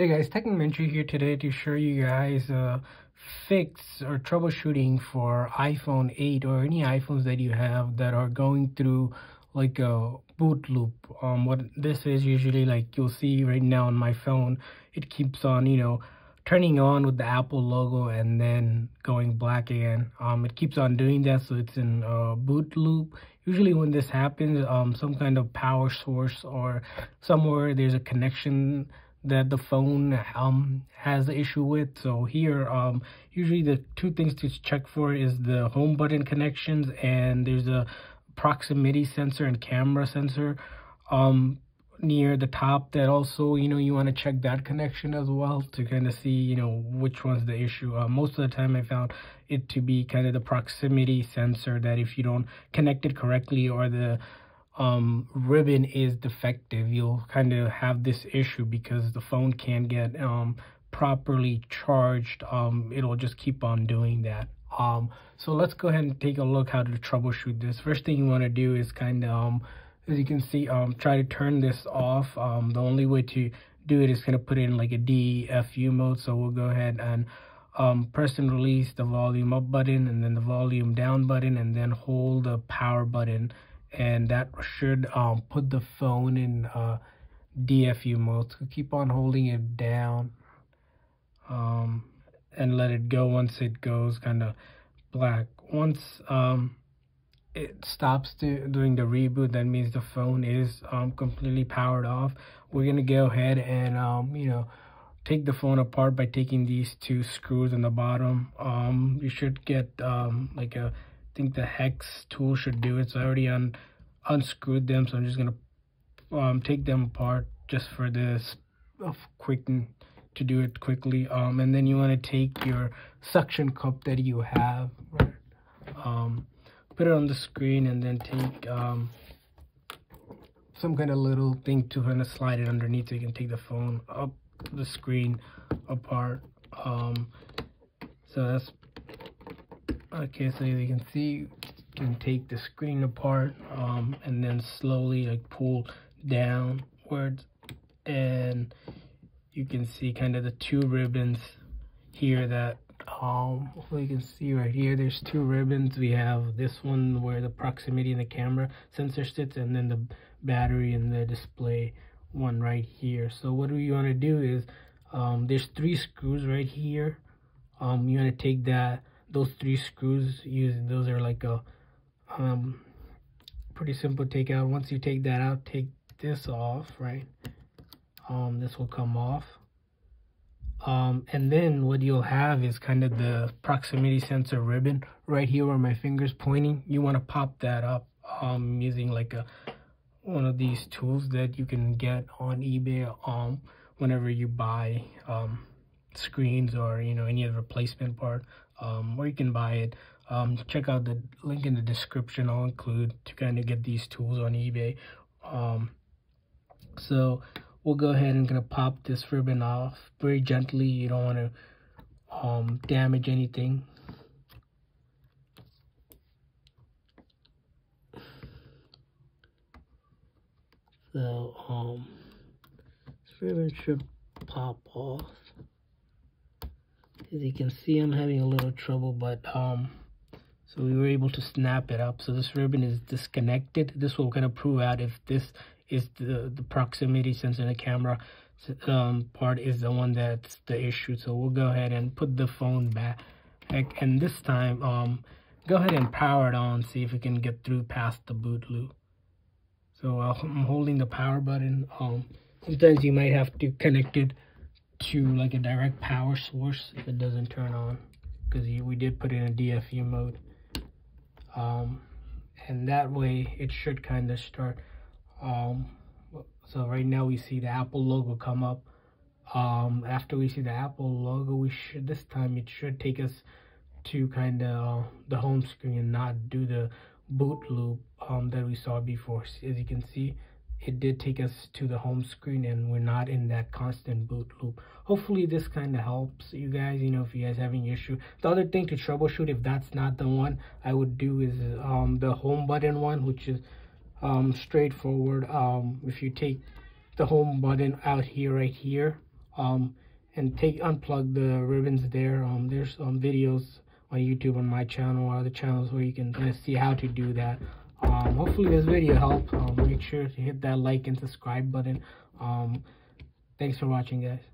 Hey guys, Technomentary here today to show you guys a fix or troubleshooting for iPhone 8 or any iPhones that you have that are going through like a boot loop. Um, what this is usually like you'll see right now on my phone, it keeps on, you know, turning on with the Apple logo and then going black again. Um, it keeps on doing that, so it's in a boot loop. Usually when this happens, um, some kind of power source or somewhere there's a connection that the phone um has an issue with. So here um usually the two things to check for is the home button connections and there's a proximity sensor and camera sensor um near the top that also you know you want to check that connection as well to kind of see you know which one's the issue. Uh, most of the time i found it to be kind of the proximity sensor that if you don't connect it correctly or the um, ribbon is defective, you'll kind of have this issue because the phone can't get um, properly charged. Um, it'll just keep on doing that. Um, so let's go ahead and take a look how to troubleshoot this. First thing you want to do is kind of, um, as you can see, um, try to turn this off. Um, the only way to do it is kind of put in like a DFU mode. So we'll go ahead and um, press and release the volume up button and then the volume down button and then hold the power button and that should um, put the phone in uh, DFU mode. So keep on holding it down um, and let it go once it goes kind of black. Once um, it stops to, doing the reboot, that means the phone is um, completely powered off. We're going to go ahead and, um, you know, take the phone apart by taking these two screws on the bottom. Um, you should get like a think the hex tool should do it. So I already un unscrewed them. So I'm just to um, take them apart just for this of quick to do it quickly. Um, and then you want to take your suction cup that you have, right? Um, put it on the screen and then take um, some kind of little thing to kind of slide it underneath so you can take the phone up the screen apart. Um, so that's okay so you can see you can take the screen apart um, and then slowly like pull downwards. And you can see kind of the two ribbons here that um hopefully you can see right here. There's two ribbons. We have this one where the proximity and the camera sensor sits and then the battery and the display one right here. So what we want to do is um there's three screws right here. Um you want to take that those three screws using those are like a um pretty simple take out once you take that out take this off right? Um this will come off. Um and then what you'll have is kind of the proximity sensor ribbon right here where my fingers pointing. You want to pop that up um using like a one of these tools that you can get on ebay um whenever you buy um screens or you know any other replacement part um, or you can buy it. Um, check out the link in the description. I'll include to kind of get these tools on eBay. Um, so we'll go ahead and gonna pop this ribbon off very gently. You don't want to um, damage anything. So um, this ribbon should pop off as you can see I'm having a little trouble but um so we were able to snap it up. So this ribbon is disconnected. This will kind of prove out if this is the the proximity sensor in the camera um, part is the one that's the issue. So we'll go ahead and put the phone back. And this time um go ahead and power it on see if we can get through past the boot loop. So uh, I'm holding the power button. Um sometimes you might have to connect it to like a direct power source. If it doesn't turn on. Because we did put it in a DFU mode. Um, and that way it should kind of start um, so right now we see the Apple logo come up. Um, after we see the Apple logo we should this time it should take us to kind of uh, the home screen and not do the boot loop um, that we saw before. As you can see it did take us to the home screen and we're not in that constant boot loop hopefully this kind of helps you guys you know if you guys having issue the other thing to troubleshoot if that's not the one i would do is um the home button one which is um straightforward um if you take the home button out here right here um, and take unplug the ribbons there. Um, there's some videos on YouTube on my channel or other channels where you can kind of see how to do that. Um, hopefully this video helped. Um, make sure to hit that like and subscribe button. Um, thanks for watching, guys.